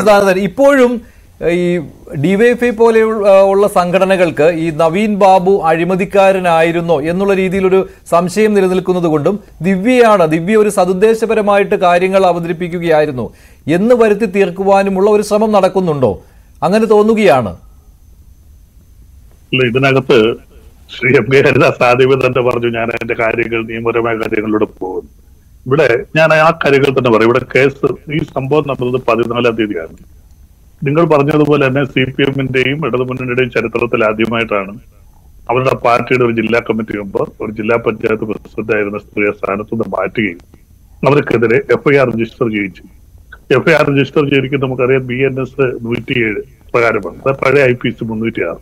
സച്ചിദാനന്ദൻ ഇപ്പോഴും ഈ ഡിവൈഎഫ്ഐ പോലെ ഉള്ള സംഘടനകൾക്ക് ഈ നവീൻ ബാബു അഴിമതിക്കാരനായിരുന്നോ എന്നുള്ള രീതിയിലൊരു സംശയം നിലനിൽക്കുന്നത് കൊണ്ടും ദിവ്യയാണ്. ദിവ്യ ഒരു സതുദ്ദേശപരമായിട്ട് കാര്യങ്ങൾ അവതരിപ്പിക്കുകയായിരുന്നു. എന്ന് വരുത്തി തീർക്കുവാനുമുള്ള ഒരു ശ്രമം നടക്കുന്നുണ്ടോ? അങ്ങനെ തോന്നുകയാണ്. ഇതിനകത്ത് ശ്രീ എം കെ ഹരിദാസ് ആദ്യമേ തന്നെ പറഞ്ഞു ഞാൻ എന്റെ കാര്യങ്ങൾ നിയമപരമായ കാര്യങ്ങളിലൂടെ പോകുന്നു. ഇവിടെ ഞാൻ ആ കാര്യങ്ങൾ തന്നെ പറയും. ഇവിടെ കേസ് ഈ സംഭവം നടന്നത് പതിനാലാം തീയതിയാണ്. നിങ്ങൾ പറഞ്ഞതുപോലെ തന്നെ സി പി എമ്മിന്റെയും ഇടതുമുന്നണിയുടെയും ചരിത്രത്തിൽ ആദ്യമായിട്ടാണ് അവരുടെ പാർട്ടിയുടെ ഒരു ജില്ലാ കമ്മിറ്റി മെമ്പർ ഒരു ജില്ലാ പഞ്ചായത്ത് പ്രസിഡന്റ് ആയിരുന്ന സ്ത്രീയെ സ്ഥാനത്ത് നിന്ന് മാറ്റുകയും അവർക്കെതിരെ എഫ്ഐആർ രജിസ്റ്റർ ചെയ്യിച്ചു. എഫ്ഐആർ രജിസ്റ്റർ ചെയ്തിരിക്കുന്നത് നമുക്കറിയാം ബി എൻ എസ് നൂറ്റിയേഴ് പ്രകാരമാണ്. പഴയ ഐ പി സി മുന്നൂറ്റി ആറ്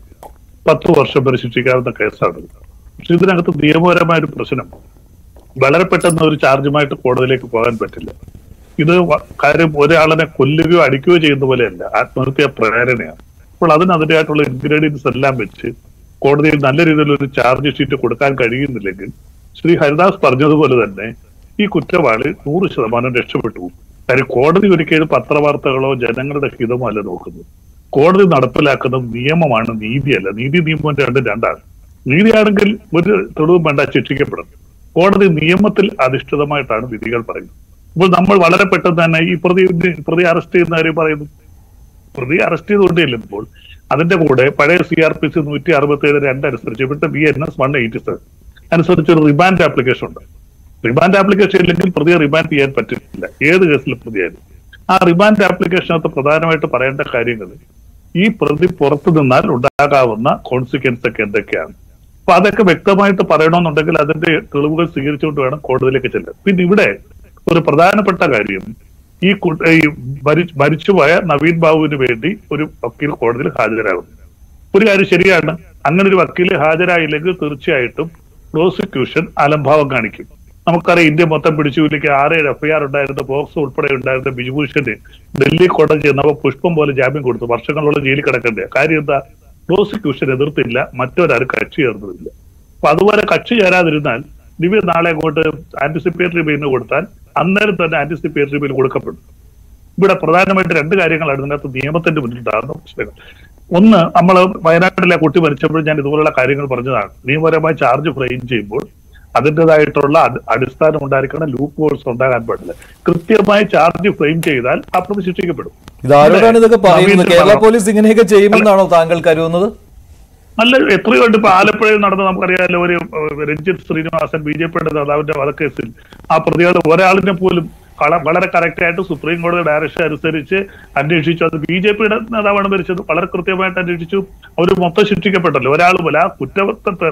പത്ത് വർഷം വരെ ശിക്ഷിക്കാവുന്ന കേസാണ്. പക്ഷെ ഇതിനകത്ത് നിയമപരമായ ഒരു പ്രശ്നം വളരെ പെട്ടെന്ന് ഒരു ചാർജുമായിട്ട് കോടതിയിലേക്ക് പോകാൻ പറ്റില്ല. ഇത് കാര്യം ഒരാളിനെ കൊല്ലുകയോ അടിക്കുകയോ ചെയ്യുന്ന പോലെയല്ല. ആത്മഹത്യ പ്രേരണയാണ്. അപ്പോൾ അതിന് ഇൻഗ്രീഡിയൻസ് എല്ലാം വെച്ച് കോടതിയിൽ നല്ല രീതിയിൽ ഒരു ചാർജ് ഷീറ്റ് കൊടുക്കാൻ കഴിയുന്നില്ലെങ്കിൽ ശ്രീ ഹരിദാസ് പറഞ്ഞതുപോലെ തന്നെ ഈ കുറ്റവാളി നൂറ് ശതമാനം രക്ഷപ്പെട്ടു. കാര്യം കോടതി ഒരിക്കലും പത്രവാർത്തകളോ ജനങ്ങളുടെ ഹിതമോ അല്ല നോക്കുന്നത്. കോടതി നടപ്പിലാക്കുന്ന നിയമമാണ് നീതിയല്ല. നീതി നിയമം രണ്ടും രണ്ടാണ്. നീതിയാണെങ്കിൽ ഒരു തെളിവും വേണ്ട ശിക്ഷിക്കപ്പെടും കോടതി നിയമത്തിൽ അധിഷ്ഠിതമായിട്ടാണ് വിധികൾ പറയുന്നത്. അപ്പോൾ നമ്മൾ വളരെ പെട്ടെന്ന് തന്നെ ഈ പ്രതി പ്രതി അറസ്റ്റ് ചെയ്യുന്ന കാര്യം പറയുന്നു. പ്രതി അറസ്റ്റ് ചെയ്തുകൊണ്ട് ചെല്ലുമ്പോൾ അതിന്റെ കൂടെ പഴയ സി ആർ പി സി നൂറ്റി അറുപത്തി ഏഴ് രണ്ട് അനുസരിച്ച് ഇവിടുത്തെ B N S one eighty seven അനുസരിച്ച് ഒരു റിമാൻഡ് ആപ്ലിക്കേഷൻ ഉണ്ട്. റിമാൻഡ് ആപ്ലിക്കേഷൻ ഇല്ലെങ്കിൽ പ്രതിയെ റിമാൻഡ് ചെയ്യാൻ പറ്റില്ല. ഏത് കേസിലും പ്രതിയായാലും ആ റിമാൻഡ് ആപ്ലിക്കേഷനകത്ത് പ്രധാനമായിട്ട് പറയേണ്ട കാര്യങ്ങൾ ഈ പ്രതി പുറത്തു നിന്നാൽ ഉണ്ടാകാവുന്ന കോൺസിക്വൻസ് ഒക്കെ എന്തൊക്കെയാണ്? അപ്പൊ അതൊക്കെ വ്യക്തമായിട്ട് പറയണമെന്നുണ്ടെങ്കിൽ അതിന്റെ തെളിവുകൾ സ്വീകരിച്ചുകൊണ്ട് വേണം കോടതിയിലേക്ക് ചെല്ലാൻ പിന്നെ ഇവിടെ ഒരു പ്രധാനപ്പെട്ട കാര്യം ഈ മരിച്ചുപോയ നവീൻ ബാബുവിന് വേണ്ടി ഒരു വക്കീൽ കോടതിയിൽ ഹാജരാകുന്നു. ഒരു കാര്യം ശരിയാണ് അങ്ങനെ ഒരു വക്കീൽ ഹാജരായില്ലെങ്കിൽ തീർച്ചയായിട്ടും പ്രോസിക്യൂഷൻ അലംഭാവം കാണിക്കും. നമുക്കറിയാം ഇന്ത്യ മൊത്തം പിടിച്ചുവിലേക്ക് ആറേഴ് എഫ്ഐആർ ഉണ്ടായിരുന്ന ബോക്സ് ഉൾപ്പെടെ ഉണ്ടായിരുന്ന ബിജുഭൂഷന് ഡൽഹി കോടതി ചെന്നപ്പോ പുഷ്പം പോലെ ജാമ്യം കൊടുത്തു. വർഷങ്ങളോളം ജയിലിൽ കിടക്കണ്ടേ കാര്യം എന്താ? പ്രോസിക്യൂഷൻ എതിർത്തില്ല മറ്റൊരാൾ കക്ഷി ചേർന്നില്ല അപ്പൊ അതുപോലെ കക്ഷി ചേരാതിരുന്നാൽ ദിവ്യ നാളെ അങ്ങോട്ട് ആന്റിസിപ്പേറ്ററി ബില്ലിന് കൊടുത്താൽ അന്നേരം തന്നെ ആന്റിസിപ്പേറ്ററി ബില്ല് കൊടുക്കപ്പെടും. ഇവിടെ പ്രധാനമായിട്ട് രണ്ട് കാര്യങ്ങളാണ് ഇതിനകത്ത് നിയമത്തിന്റെ മുന്നിൽ ഉണ്ടാകുന്ന പ്രശ്നങ്ങൾ. ഒന്ന് നമ്മൾ വയനാട്ടിലെ കുട്ടി മരിച്ചപ്പോൾ ഞാൻ ഇതുപോലുള്ള കാര്യങ്ങൾ പറഞ്ഞതാണ്. നിയമപരമായി ചാർജ് ഫ്രെയിം ചെയ്യുമ്പോൾ അതിന്റെതായിട്ടുള്ള അടി- അടിസ്ഥാനം ഉണ്ടായിരിക്കണം ലൂപ്പ് ഹോൾസ് ഉണ്ടാകാൻ പാടില്ല. കൃത്യമായി ചാർജ് ഫ്രെയിം ചെയ്താൽ ആ പ്രതി ശിക്ഷിക്കപ്പെടും ഇത് ആരോടാണ് ഇതൊക്കെ പറയുന്നത്? കേരള പോലീസ് ഇങ്ങനെയൊക്കെ ചെയ്യുമെന്നാണോ താങ്കൾ കരുതുന്നത്? അല്ല എത്രയോ ഉണ്ട് ഇപ്പൊ ആലപ്പുഴയിൽ നടന്ന നമുക്കറിയാമല്ലോ ഒരു രഞ്ജിത് രഞ്ജിത്ത് ശ്രീനിവാസൻ ബി ജെ പിയുടെ നേതാവിന്റെ വധക്കേസിൽ. ആ പ്രതികളുടെ ഒരാളിനെ പോലും വളരെ കറക്റ്റ് ആയിട്ട് സുപ്രീം കോടതി ഡയറക്ഷൻ അനുസരിച്ച് അന്വേഷിച്ചു. അത് ബി ജെ പിയുടെ നേതാവാണ് മരിച്ചത് വളരെ കൃത്യമായിട്ട് അന്വേഷിച്ചു. അവർ മൊത്തം ശിക്ഷിക്കപ്പെട്ടല്ലോ. ഒരാൾ പോലെ ആ കുറ്റപത്രത്തെ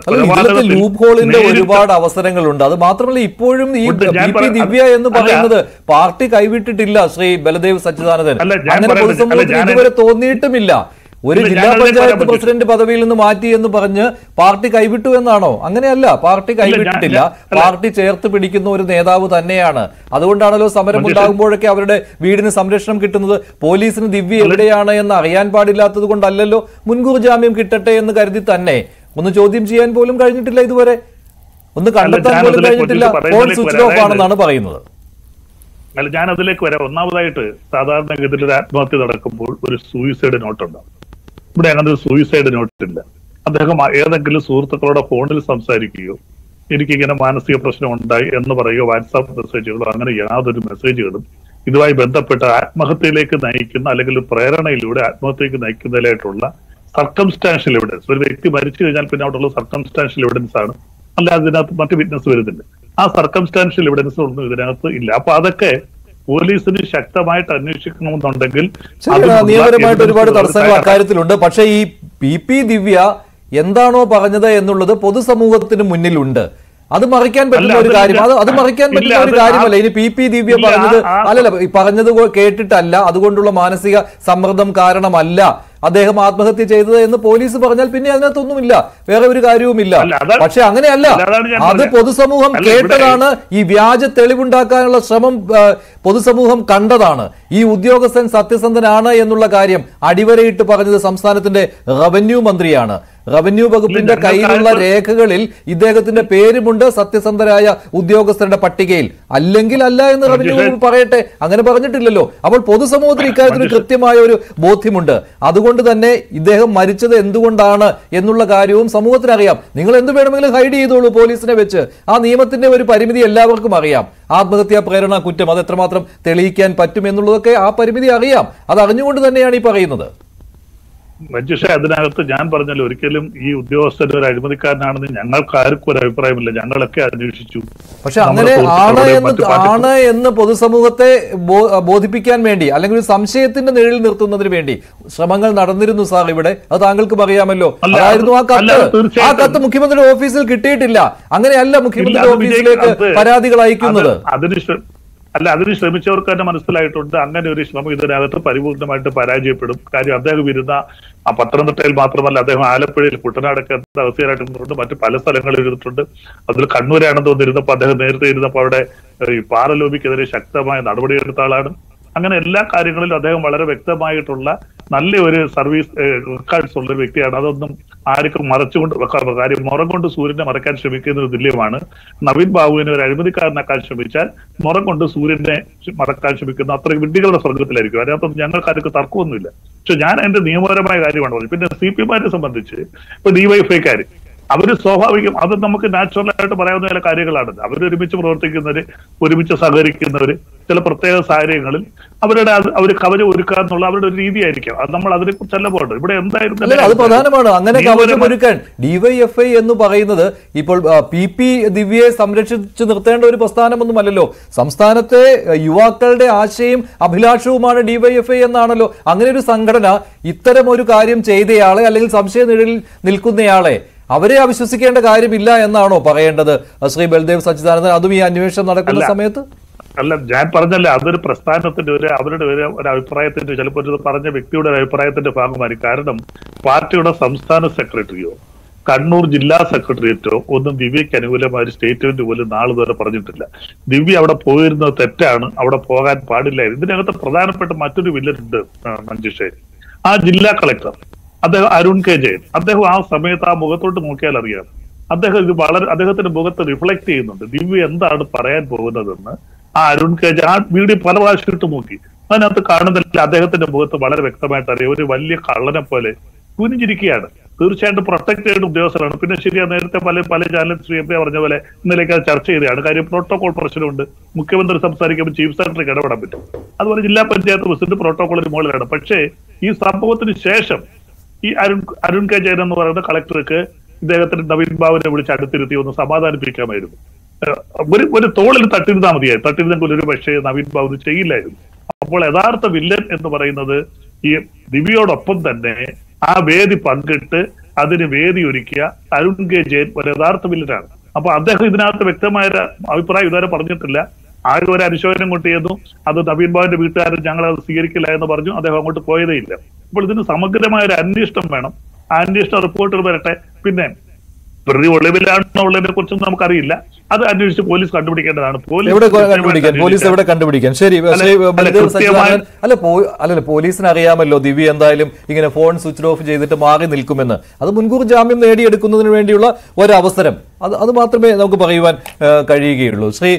ഒരുപാട് അവസരങ്ങളുണ്ട്. അത് മാത്രമല്ല ഇപ്പോഴും ഈ ദിവ്യ എന്ന് പറയുന്നത് പാർട്ടി കൈവിട്ടിട്ടില്ല ശ്രീ ബലദേവ് സച്ചിദാനന്ദൻ. അങ്ങനെ ഇതുവരെ തോന്നിയിട്ടുമില്ല. ഒരു ജില്ലാ പഞ്ചായത്ത് പ്രസിഡന്റ് പദവിയിൽ നിന്ന് മാറ്റി എന്ന് പറഞ്ഞ് പാർട്ടി കൈവിട്ടു എന്നാണോ? അങ്ങനെയല്ല പാർട്ടി കൈവിട്ടിട്ടില്ല. പാർട്ടി ചേർത്ത് പിടിക്കുന്ന ഒരു നേതാവ് തന്നെയാണ്. അതുകൊണ്ടാണല്ലോ സമരം ഉണ്ടാകുമ്പോഴൊക്കെ അവരുടെ വീടിന് സംരക്ഷണം കിട്ടുന്നത്. പോലീസിന് ദിവ്യ എവിടെയാണ് എന്ന് അറിയാൻ പാടില്ലാത്തത് കൊണ്ടല്ലല്ലോ മുൻകൂർ ജാമ്യം കിട്ടട്ടെ എന്ന് കരുതി തന്നെ. ഒന്ന് ചോദ്യം ചെയ്യാൻ പോലും കഴിഞ്ഞിട്ടില്ല ഇതുവരെ. ഒന്ന് കണ്ടെത്താൻ പോലും കഴിഞ്ഞിട്ടില്ല. ഫോൺ സ്വിച്ച് ഓഫ് ആണെന്നാണ് പറയുന്നത്. അല്ല ഞാൻ അതിലേക്ക് വരാം. ഒന്നാമതായിട്ട് സാധാരണഗതിയിൽ ഒരു ആത്മഹത്യ നടക്കുമ്പോൾ ഒരു സൂയിസൈഡ് നോട്ട് ഉണ്ടാവും ഇവിടെ അങ്ങനെ ഒരു സൂയിസൈഡ് നോട്ടില്ല അദ്ദേഹം ഏതെങ്കിലും സുഹൃത്തുക്കളുടെ ഫോണിൽ സംസാരിക്കുകയോ എനിക്കിങ്ങനെ മാനസിക പ്രശ്നം ഉണ്ടായി എന്ന് പറയുകയോ വാട്സാപ്പ് മെസ്സേജുകളോ അങ്ങനെ യാതൊരു മെസ്സേജുകളും ഇതുമായി ബന്ധപ്പെട്ട ആത്മഹത്യയിലേക്ക് നയിക്കുന്ന അല്ലെങ്കിൽ പ്രേരണയിലൂടെ ആത്മഹത്യക്ക് നയിക്കുന്നതിലായിട്ടുള്ള സർക്കംസ്റ്റാൻഷ്യൽ എവിഡൻസ് ഒരു വ്യക്തി മരിച്ചു കഴിഞ്ഞാൽ പിന്നെ അവിടെയുള്ള സർക്കംസ്റ്റാൻഷ്യൽ എവിഡൻസ് ആണ്. അല്ലാതെ ഇതിനകത്ത് മറ്റ് വിറ്റ്നസ് വരുന്നില്ല. ആ സർക്കംസ്റ്റാൻഷ്യൽ എവിഡൻസ് ഒന്നും ഇതിനകത്ത് ഇല്ല. അപ്പൊ അതൊക്കെ പോലീസിന് ശക്തമായിട്ട് അന്വേഷിക്കണമെന്നുണ്ടെങ്കിൽ നിയമപരമായിട്ട് ഒരുപാട് തടസ്സങ്ങൾ അക്കാര്യത്തിലുണ്ട്. പക്ഷേ ഈ പി പി ദിവ്യ എന്താണോ പറഞ്ഞത് എന്നുള്ളത് പൊതുസമൂഹത്തിന് മുന്നിലുണ്ട്. അത് മറിക്കാൻ പറ്റുന്ന ഒരു കാര്യം. അത് അത് മറിക്കാൻ പറ്റുന്ന ഒരു കാര്യമല്ല. ഇനി പി പി ദിവ്യ പറഞ്ഞത് അല്ലല്ല പറഞ്ഞത് കേട്ടിട്ടല്ല. അതുകൊണ്ടുള്ള മാനസിക സമ്മർദ്ദം കാരണമല്ല. അദ്ദേഹം ആത്മഹത്യ ചെയ്തത് എന്ന് പോലീസ് പറഞ്ഞാൽ പിന്നെ അതിനകത്തൊന്നുമില്ല. വേറെ ഒരു കാര്യവുമില്ല. പക്ഷെ അങ്ങനെയല്ല. അത് പൊതുസമൂഹം കേട്ടതാണ്. ഈ വ്യാജ തെളിവുണ്ടാക്കാനുള്ള ശ്രമം പൊതുസമൂഹം കണ്ടതാണ്. ഈ ഉദ്യോഗസ്ഥൻ സത്യസന്ധനാണ് എന്നുള്ള കാര്യം അടിവരയിട്ട് പറഞ്ഞത് സംസ്ഥാനത്തിന്റെ റവന്യൂ മന്ത്രിയാണ്. റവന്യൂ വകുപ്പിന്റെ കയ്യിലുള്ള രേഖകളിൽ ഇദ്ദേഹത്തിന്റെ പേരുമുണ്ട് സത്യസന്ധരായ ഉദ്യോഗസ്ഥരുടെ പട്ടികയിൽ. അല്ലെങ്കിൽ അല്ല എന്ന് റവന്യൂ വകുപ്പ് പറയട്ടെ. അങ്ങനെ പറഞ്ഞിട്ടില്ലല്ലോ. അപ്പോൾ പൊതുസമൂഹത്തിന് ഇക്കാര്യത്തിൽ കൃത്യമായ ഒരു ബോധ്യമുണ്ട്. അതുകൊണ്ട് തന്നെ ഇദ്ദേഹം മരിച്ചത് എന്തുകൊണ്ടാണ് എന്നുള്ള കാര്യവും സമൂഹത്തിന് അറിയാം നിങ്ങൾ എന്ത് വേണമെങ്കിലും ഹൈഡ് ചെയ്തോളൂ പോലീസിനെ വെച്ച്. ആ നിയമത്തിന്റെ ഒരു പരിമിതി എല്ലാവർക്കും അറിയാം. ആത്മഹത്യാ പ്രേരണ കുറ്റം അത് എത്രമാത്രം തെളിയിക്കാൻ പറ്റും എന്നുള്ളതൊക്കെ ആ പരിമിതി അറിയാം. അത് അറിഞ്ഞുകൊണ്ട് തന്നെയാണ് ഈ പറയുന്നത്. മഞ്ജുഷ അതിനകത്ത് ഞാൻ പറഞ്ഞല്ലോ ഒരിക്കലും ഈ ഉദ്യോഗസ്ഥൻ ഒരു അഴിമതിക്കാരനാണെന്ന് ഞങ്ങൾക്ക് ആർക്കും ഒരു അഭിപ്രായമില്ല. ഞങ്ങളൊക്കെ അന്വേഷിച്ചു. പക്ഷെ അങ്ങനെ ആണ് എന്ന് ആണ് എന്ന് പൊതുസമൂഹത്തെ ബോധിപ്പിക്കാൻ വേണ്ടി അല്ലെങ്കിൽ ഒരു സംശയത്തിന്റെ നിഴലിൽ നിർത്തുന്നതിന് വേണ്ടി ശ്രമങ്ങൾ നടന്നിരുന്നു സാർ ഇവിടെ. അത് താങ്കൾക്ക് പറയാമല്ലോ അതായിരുന്നു ആ കത്ത്. ആ കത്ത് മുഖ്യമന്ത്രിയുടെ ഓഫീസിൽ കിട്ടിയിട്ടില്ല. അങ്ങനെയല്ല മുഖ്യമന്ത്രിയുടെ ഓഫീസിലേക്ക് പരാതികൾ അയക്കുന്നത്. അത് അതിന് അല്ല അതിന് ശ്രമിച്ചവർക്ക് തന്നെ മനസ്സിലായിട്ടുണ്ട്. അങ്ങനെ ഒരു ശ്രമം ഇതിനകത്ത് പരിപൂർണമായിട്ട് പരാജയപ്പെടും. കാര്യം അദ്ദേഹം ഇരുന്ന ആ പത്തനംതിട്ടയിൽ മാത്രമല്ല അദ്ദേഹം ആലപ്പുഴയിൽ കുട്ടനാടൊക്കെ അവസ്ഥയിലായിട്ട് ഇരുന്നിട്ടുണ്ട് മറ്റു പല സ്ഥലങ്ങളിൽ ഇരുന്നിട്ടുണ്ട്. അതിൽ കണ്ണൂരാണെന്ന് തോന്നിയിരുന്നപ്പോൾ അദ്ദേഹം നേരത്തെ ഇരുന്നപ്പോൾ അവിടെ ഈ പാറലോബിക്കെതിരെ ശക്തമായ നടപടിയെടുത്ത ആളാണ്. അങ്ങനെ എല്ലാ കാര്യങ്ങളിലും അദ്ദേഹം വളരെ വ്യക്തമായിട്ടുള്ള നല്ല ഒരു സർവീസ് റെക്കോർഡ്സ് ഉള്ള വ്യക്തിയാണ്. അതൊന്നും ആർക്കും മറച്ചുകൊണ്ട് വെക്കാൻ കാര്യം. മുറം കൊണ്ട് സൂര്യനെ മറക്കാൻ ശ്രമിക്കുന്നത് തുല്യമാണ്. നവീൻ ബാബുവിനെ ഒരു അഴിമതിക്കാരനാക്കാൻ ശ്രമിച്ചാൽ മുറം കൊണ്ട് സൂര്യനെ മറക്കാൻ ശ്രമിക്കുന്ന അത്രയും വിഡ്ഢികളുടെ സ്വർഗത്തിലായിരിക്കും അതിനകത്ത് ഞങ്ങൾക്കാർക്ക് തർക്കമൊന്നുമില്ല. പക്ഷെ ഞാൻ എന്റെ നിയമപരമായ കാര്യമാണ് പറഞ്ഞത്. പിന്നെ സി പി മാരെ സംബന്ധിച്ച് ഇപ്പൊ ഡിവൈഫൈക്കാര് അവർ സ്വാഭാവികം അത് നമുക്ക് നാച്ചുറലായിട്ട് പറയാവുന്ന ചില കാര്യങ്ങളാണ്. അവർ ഒരുമിച്ച് പ്രവർത്തിക്കുന്നവര് ഒരുമിച്ച് സഹകരിക്കുന്നവര് ചില പ്രത്യേക സാഹചര്യങ്ങളിൽ അവരുടെ അവർ കവര് ഒരുക്കുക എന്നുള്ള അവരുടെ ഒരു രീതിയായിരിക്കും. അത് നമ്മൾ അതിനെ കുറിച്ചല്ല പോകേണ്ടത്. ഇവിടെ എന്തായിരുന്നു? അത് പ്രധാനമാണ്. അങ്ങനെ കവചം ഒരുക്കാൻ. ഡിവൈഎഫ്ഐ എന്ന് പറയുന്നത് ഇപ്പോൾ പി പി ദിവ്യയെ സംരക്ഷിച്ചു നിർത്തേണ്ട ഒരു പ്രസ്ഥാനമൊന്നുമല്ലല്ലോ സംസ്ഥാനത്തെ ആ, യുവാക്കളുടെ ആശയും അഭിലാഷവുമാണ് ഡിവൈഎഫ്ഐ എന്നാണല്ലോ. അങ്ങനെ ഒരു സംഘടന ഇത്തരം ഒരു കാര്യം ചെയ്തയാളെ അല്ലെങ്കിൽ സംശയ നിഴലിൽ നിൽക്കുന്നയാളെ അവരെ അവിശ്വസിക്കേണ്ട കാര്യമില്ല എന്നാണോ പറയേണ്ടത്? ശ്രീ ബൽദേവ് സച്ചിദാനന്ദൻ അതും ഈ അന്വേഷണം നടക്കുന്ന സമയത്ത്? അല്ല ഞാൻ പറഞ്ഞല്ലേ അതൊരു പ്രസ്ഥാനത്തിന്റെ ഒരു അവരുടെ ഒരു ഒരു അഭിപ്രായത്തിന്റെ ചിലപ്പോൾ ഒരു പറഞ്ഞ വ്യക്തിയുടെ ഒരു അഭിപ്രായത്തിന്റെ ഭാഗമായി കാരണം പാർട്ടിയുടെ സംസ്ഥാന സെക്രട്ടറിയോ കണ്ണൂർ ജില്ലാ സെക്രട്ടേറിയറ്റോ ഒന്നും ദിവ്യക്ക് അനുകൂലമായ ഒരു സ്റ്റേറ്റ്മെന്റ് പോലും നാളെ വരെ പറഞ്ഞിട്ടില്ല. ദിവ്യ അവിടെ പോയിരുന്നത് തെറ്റാണ് അവിടെ പോകാൻ പാടില്ലായിരുന്നു ഇതിനകത്ത് പ്രധാനപ്പെട്ട മറ്റൊരു വില്ലനുണ്ട് മഞ്ജുഷേരി മഞ്ജുഷേ. ആ ജില്ലാ കളക്ടർ. അദ്ദേഹം അരുൺ കെ ജയൻ. അദ്ദേഹം ആ സമയത്ത് ആ മുഖത്തോട്ട് നോക്കിയാൽ അറിയാം. അദ്ദേഹം ഇത് വളരെ അദ്ദേഹത്തിന്റെ മുഖത്ത് റിഫ്ലക്ട് ചെയ്യുന്നുണ്ട്. ദിവ്യ എന്താണ് പറയാൻ പോകുന്നതെന്ന് ആ അരുൺ കെ ജയൻ ആ വീഡിയോ പല പ്രാവശ്യം ഇട്ട് നോക്കി. അതിനകത്ത് കാണുന്നില്ല അദ്ദേഹത്തിന്റെ മുഖത്ത് വളരെ വ്യക്തമായിട്ട് അറിയാം. ഒരു വലിയ കള്ളനെ പോലെ കുനിഞ്ഞിരിക്കുകയാണ്. തീർച്ചയായിട്ടും പ്രൊട്ടക്ട് ചെയ്യേണ്ട ഉദ്യോഗസ്ഥരാണ്. പിന്നെ ശരിയാ നേരത്തെ പല പല ചാനൽ ശ്രീ എം പറഞ്ഞ പോലെ ഇന്നലേക്ക് അത് ചർച്ച ചെയ്തതാണ് കാര്യം പ്രോട്ടോകോൾ പ്രശ്നമുണ്ട്. മുഖ്യമന്ത്രി സംസാരിക്കുമ്പോൾ ചീഫ് സെക്രട്ടറിക്ക് ഇടപെടാൻ പറ്റും. അതുപോലെ ജില്ലാ പഞ്ചായത്ത് പ്രസിഡന്റ് പ്രോട്ടോകോളിന് മുകളിലാണ്. പക്ഷേ ഈ സംഭവത്തിന് ശേഷം ഈ അരുൺ അരുൺ കെ ജയൻ എന്ന് പറയുന്ന കളക്ടർക്ക് ഇദ്ദേഹത്തിന് നവീൻ ബാബുവിനെ വിളിച്ച് അടുത്തിരുത്തി ഒന്ന് സമാധാനിപ്പിക്കാമായിരുന്നു. ഒരു ഒരു തോളിൽ തട്ടിരുന്നാൽ മതിയായി തട്ടിരുന്നെങ്കിൽ ഒരു പക്ഷേ നവീൻ ബാബു ചെയ്യില്ലായിരുന്നു. അപ്പോൾ യഥാർത്ഥ വില്ലൻ എന്ന് പറയുന്നത് ഈ ദിവ്യയോടൊപ്പം തന്നെ ആ വേദി പങ്കിട്ട് അതിന് വേദി ഒരുക്കിയ അരുൺ കെ ജയൻ ഒരു യഥാർത്ഥ വില്ലനാണ്. അപ്പൊ അദ്ദേഹം ഇതിനകത്ത് വ്യക്തമായ അഭിപ്രായം ഇതുവരെ പറഞ്ഞിട്ടില്ല. ആരും ഒരു അനുശോചനം കൊണ്ട് ചെയ്തു അത് നവീൻ ബാബുവിന്റെ വീട്ടുകാരൻ ഞങ്ങൾ അത് സ്വീകരിക്കില്ല എന്ന് പറഞ്ഞു. അദ്ദേഹം അങ്ങോട്ട് പോയതേ ഇല്ല. അപ്പോൾ ഇതിന് സമഗ്രമായ ഒരു അന്വേഷണം വേണം. ആ അന്വേഷണ റിപ്പോർട്ടുകൾ വരട്ടെ. പിന്നെ പ്രതി ഒളിവിലാണെന്നുള്ളതിനെ കുറിച്ചും നമുക്കറിയില്ല. അത് അന്വേഷിച്ച് പോലീസ് കണ്ടുപിടിക്കേണ്ടതാണ്. പോലീസ് എവിടെ കണ്ടുപിടിക്കാൻ? ശരി അല്ല, അല്ല, അല്ലല്ല പോലീസിന് അറിയാമല്ലോ ദിവ്യ എന്തായാലും ഇങ്ങനെ ഫോൺ സ്വിച്ച് ഓഫ് ചെയ്തിട്ട് മാറി നിൽക്കുമെന്ന്. അത് മുൻകൂർ ജാമ്യം നേടിയെടുക്കുന്നതിന് വേണ്ടിയുള്ള ഒരവസരം. അത് അത് മാത്രമേ നമുക്ക് പറയുവാൻ കഴിയുകയുള്ളൂ. ശ്രീ